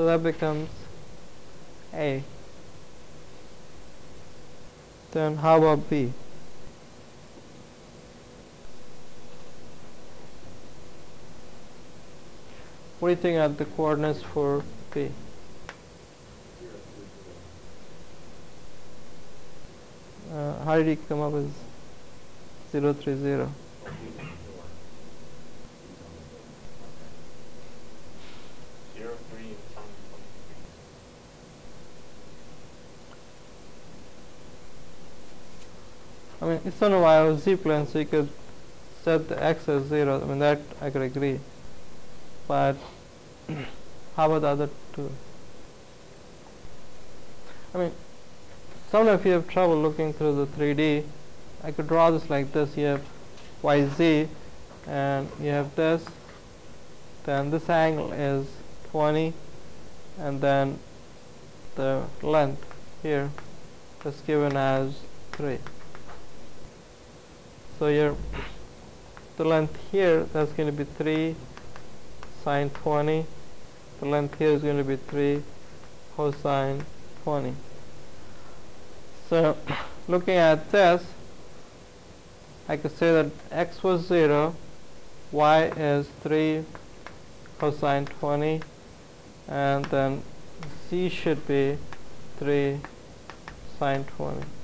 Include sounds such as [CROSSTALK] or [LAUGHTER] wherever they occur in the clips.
So that becomes A. Then how about B? What do you think are the coordinates for B? Uh, how did he come up with 030? Zero three and sine I mean, it's on a y or z plane, so you could set the x as 0. I mean, that I could agree. But [CLEARS THROAT] how about the other two? I mean, sometimes if you have trouble looking through the 3D, I could draw this like this. You have yz, and you have this. Then this angle is 20, and then the length here is given as 3. So your the length here that's going to be 3 sine 20. The length here is going to be 3 cosine 20. So [CLEARS THROAT] looking at this, I could say that x was 0, y is 3 cosine 20, and then z should be 3 sine 20.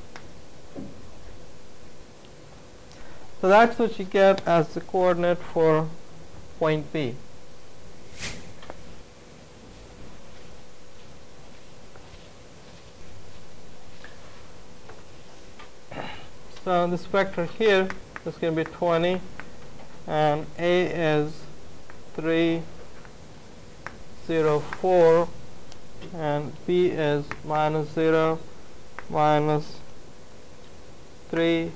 So that's what you get as the coordinate for point B. So this vector here is going to be 20 and A is 3 0 4 and B is minus 0 minus 3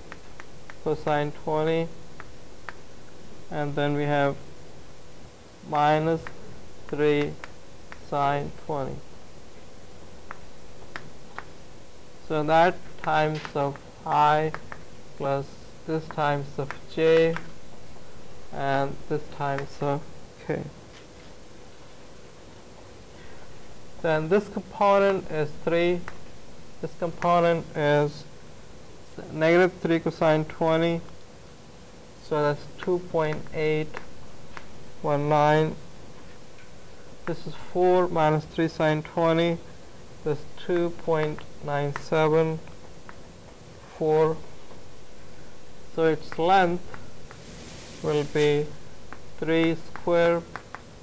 cosine 20 and then we have minus 3 sine 20 so that times of i plus this times of j and this times of k. Then this component is 3 this component is negative 3 cosine 20 so that's 2.819 this is 4 minus 3 sine 20 that's 2.974 so its length will be 3 square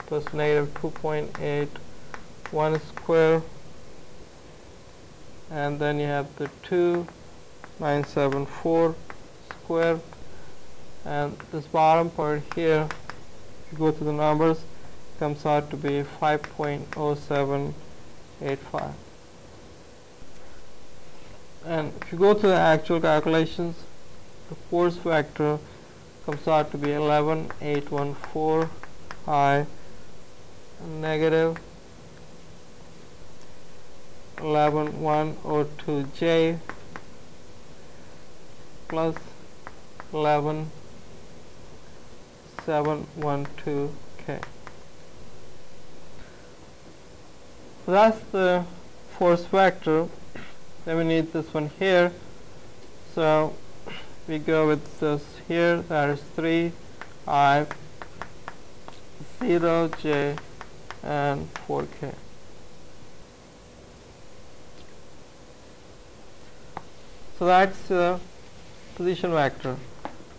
plus negative 2.8 1 square. And then you have the 2 974 square and this bottom part here if you go to the numbers comes out to be 5.0785 and if you go to the actual calculations the force vector comes out to be 11814 i negative 11102j plus 11 712 k. So that's the force vector then we need this one here. So we go with this here that is 3 i 0 j and 4k so that's the position vector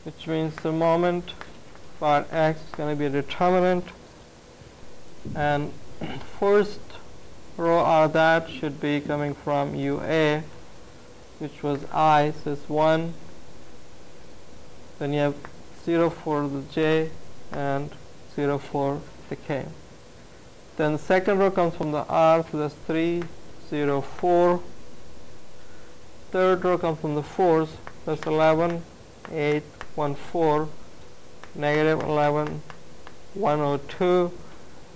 which means the moment for x is going to be a determinant and [CLEARS THROAT] first row of that should be coming from UA which was I so it's 1 then you have 0 for the J and 0 for the K. Then the second row comes from the R so that's 3 0 4 third row comes from the force that's 11 8 1 4 negative 11 102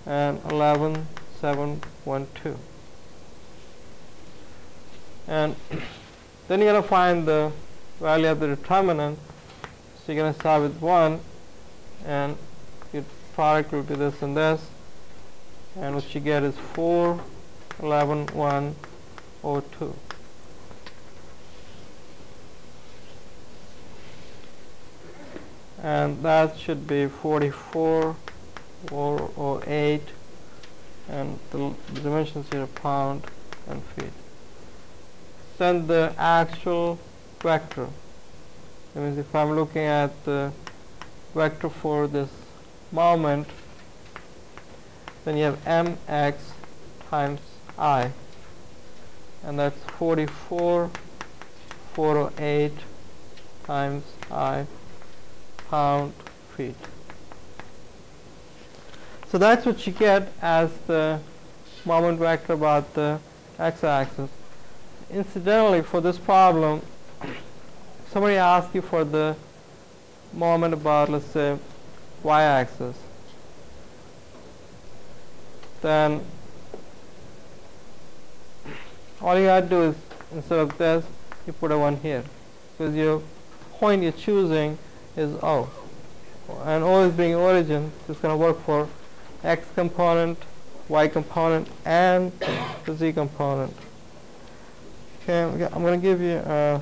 and 11 7 1 2 and [CLEARS THROAT] then you're going to find the value of the determinant. So you're going to start with 1 and your product will be this and this. And what you get is 4 11 1 0 2 and that should be 44 408 and the l- the dimensions here are pound and feet. Then the actual vector. That means if I'm looking at the vector for this moment then you have mx times i. And that's 44 408 times i pound feet. So that's what you get as the moment vector about the x-axis. Incidentally for this problem somebody asks you for the moment about let's say y-axis. Then all you have to do is instead of this you put a 1 here. Because your point you're choosing is O and O is being origin it's going to work for x component y component and the z component. Okay I'm going to give you uh,